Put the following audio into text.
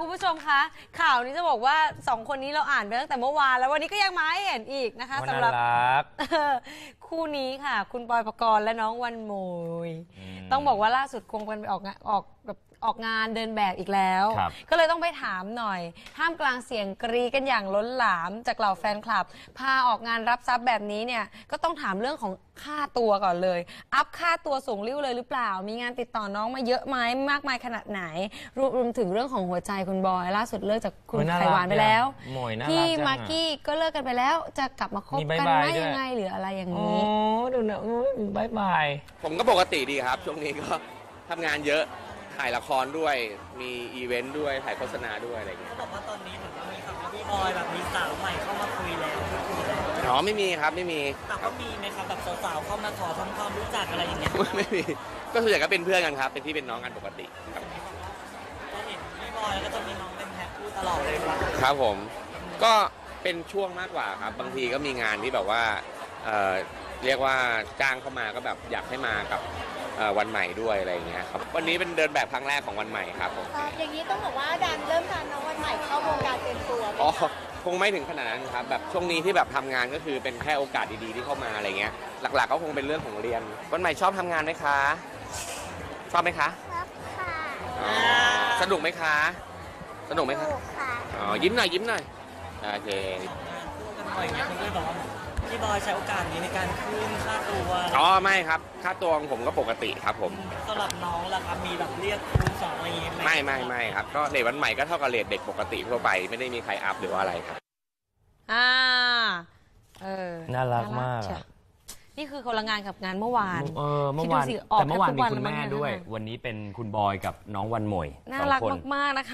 คุณผู้ชมคะข่าวนี้จะบอกว่าสองคนนี้เราอ่านไปตั้งแต่เมื่อวานแล้ววันนี้ก็ยังมาให้เห็นอีกนะคะวันสำน่าหรับ รัก คู่นี้ค่ะ คุณบอยปกรณ์และน้องวันโมยอืมต้องบอกว่าล่าสุดควงกันไปออกงานออกแบบออกงานเดินแบบอีกแล้ว ครับก็เลยต้องไปถามหน่อยท่ามกลางเสียงกรีดกันอย่างล้นหลามจากเหล่าแฟนคลับ พาออกงานรับทรัพย์แบบนี้เนี่ยก็ต้องถามเรื่องของค่าตัวก่อนเลย อัพค่าตัวสูงริ้วเลยหรือเปล่า มีงานติดต่อน้องมาเยอะไหมมากมายขนาดไหน รวมรวมถึงเรื่องของหัวใจคุณบอย ล่าสุดเลิกจากคุณโอ้ยน่ารักไขหวานไปแล้วโมยน่ารักพี่จังอะมากกี้ก็เลิกกันไปแล้วจะกลับมาคบมีบ๊ายกันบายได้ด้วย ยังไงหรืออะไรอย่างโอ้นี้ดูนะอุ้ยบายบาย ผมก็ปกติดีครับ ช่วงนี้ก็ทำงานเยอะถ่ายละครด้วย มีอีเวนต์ด้วย ถ่ายโฆษณาด้วยอะไรอย่างเงี้ยเขาบอกว่าตอนนี้เหมือนว่ามีข่าวว่าพี่บอยแบบมีสาวใหม่เข้ามาคุยแล้วพูดคุยแล้วอ๋อไม่มีครับไม่มี แต่ก็มีไหมครับแบบสาวๆเข้ามาขอทำความรู้จักอะไรอย่างเงี้ยไม่มีก็ส่วนใหญ่ก็เป็นเพื่อนกันครับ เป็นพี่เป็นน้องกันปกติครับก็เห็นพี่บอยแล้วก็จะมีน้องเป็นแพ็คพูดตลอดเลยว่าครับผม ก็เป็นช่วงมากกว่าครับ บางทีก็มีงานที่แบบว่าเอ่อ เรียกว่าจ้างเข้ามาก็แบบอยากให้มากับเอ่อวันใหม่ด้วยอะไรอย่างเงี้ยครับวันนี้เป็นเดินแบบครั้งแรกของวันใหม่ครับผม เอ่ออย่างนี้ต้องบอกว่าดันเริ่มดันน้องวันใหม่เข้าวงการเต็มตัวไหมอ๋อคะคงไม่ถึงขนาดนั้นครับแบบช่วงนี้ที่แบบทำงานก็คือเป็นแค่โอกาสดีๆที่เข้ามาอะไรเงี้ยหลักๆก็คงเป็นเรื่องของเรียน วันใหม่ชอบทำงานไหมคะ ชอบไหมคะครับค่ะอ๋อสนุกไหมคะ สนุกไหมคะถูกค่ะ อ๋อยิ้มหน่อยยิ้มหน่อยโอเคงานคู่กันบ่อยเงี้ยคนก็เลยบอกว่า พี่บอยใช้โอกาสนี้ในการขึ้นค่าตัวอ๋อไม่ครับ ค่าตัวของผมก็ปกติครับผม สำหรับน้องล่ะครับมีแบบเรียกครูสอนอะไรอย่างเงี้ยหไม่ไม่ไม่ครับ ก็เลทวันใหม่ก็เท่ากับเลทเด็กปกติทั่วไป ไม่ได้มีใครอัพหรือว่าอะไรครับ อ่าเออน่ารักมากเชียอะวนี่คือคนละงานกับงานเมื่อวานเออเมื่อวานคิดดูสิออกแต่เมื่อวานแทบทุกวันมีคุณแม่แล้วมั้งด้วยเนี่ยวันนี้เป็นคุณบอยกับน้องวันโมยน่าสองรักคน มากๆนะคะ